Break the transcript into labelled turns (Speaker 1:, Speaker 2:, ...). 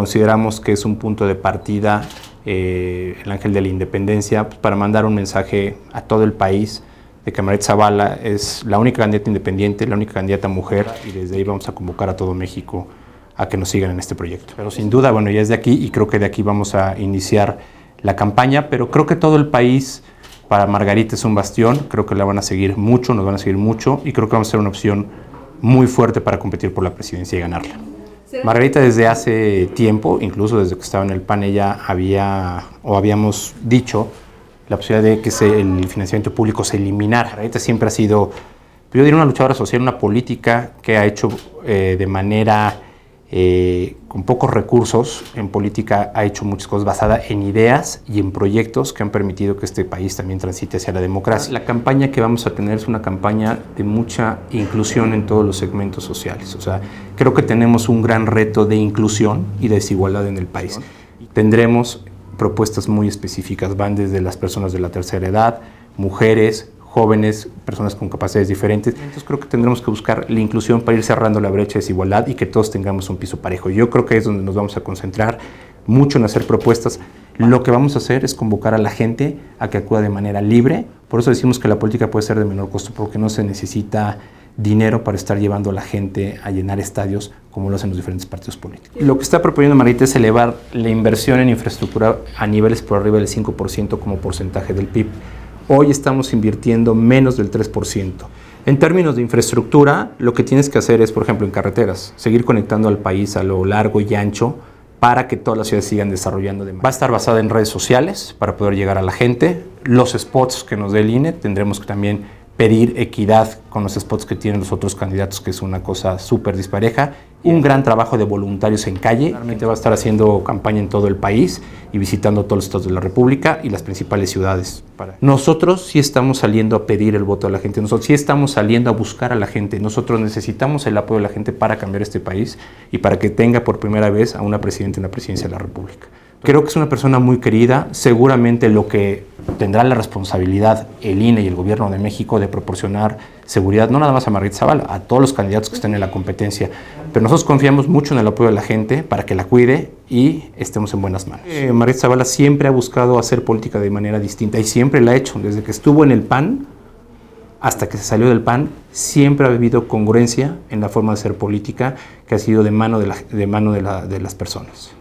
Speaker 1: consideramos que es un punto de partida eh, el Ángel de la Independencia pues, para mandar un mensaje a todo el país de que Marit Zavala es la única candidata independiente, la única candidata mujer y desde ahí vamos a convocar a todo México a que nos sigan en este proyecto. Pero sin duda, bueno, ya es de aquí y creo que de aquí vamos a iniciar la campaña, pero creo que todo el país para Margarita es un bastión, creo que la van a seguir mucho, nos van a seguir mucho y creo que vamos a ser una opción muy fuerte para competir por la presidencia y ganarla. Margarita desde hace tiempo, incluso desde que estaba en el PAN, ella había o habíamos dicho la posibilidad de que el financiamiento público se eliminara. Margarita siempre ha sido, yo diría, una luchadora social, una política que ha hecho eh, de manera eh, con pocos recursos en política ha hecho muchas cosas basadas en ideas y en proyectos que han permitido que este país también transite hacia la democracia. La campaña que vamos a tener es una campaña de mucha inclusión en todos los segmentos sociales. O sea, creo que tenemos un gran reto de inclusión y desigualdad en el país. Tendremos propuestas muy específicas, van desde las personas de la tercera edad, mujeres, jóvenes, personas con capacidades diferentes. Entonces creo que tendremos que buscar la inclusión para ir cerrando la brecha de desigualdad y que todos tengamos un piso parejo. Yo creo que es donde nos vamos a concentrar mucho en hacer propuestas. Lo que vamos a hacer es convocar a la gente a que acuda de manera libre. Por eso decimos que la política puede ser de menor costo, porque no se necesita dinero para estar llevando a la gente a llenar estadios como lo hacen los diferentes partidos políticos. Lo que está proponiendo Marita es elevar la inversión en infraestructura a niveles por arriba del 5% como porcentaje del PIB. Hoy estamos invirtiendo menos del 3%. En términos de infraestructura, lo que tienes que hacer es, por ejemplo, en carreteras, seguir conectando al país a lo largo y ancho para que todas las ciudades sigan desarrollando. Va a estar basada en redes sociales para poder llegar a la gente. Los spots que nos dé el INE tendremos que también pedir equidad con los spots que tienen los otros candidatos, que es una cosa súper dispareja. Un gran trabajo de voluntarios en calle. Realmente va a estar haciendo campaña en todo el país y visitando todos los estados de la República y las principales ciudades. Nosotros sí estamos saliendo a pedir el voto a la gente, nosotros sí estamos saliendo a buscar a la gente. Nosotros necesitamos el apoyo de la gente para cambiar este país y para que tenga por primera vez a una presidenta en la presidencia de la República. Creo que es una persona muy querida, seguramente lo que tendrá la responsabilidad el INE y el gobierno de México de proporcionar seguridad, no nada más a Margarita Zavala, a todos los candidatos que estén en la competencia, pero nosotros confiamos mucho en el apoyo de la gente para que la cuide y estemos en buenas manos. Eh, Margarita Zavala siempre ha buscado hacer política de manera distinta y siempre la ha hecho, desde que estuvo en el PAN hasta que se salió del PAN, siempre ha vivido congruencia en la forma de hacer política que ha sido de mano de, las personas.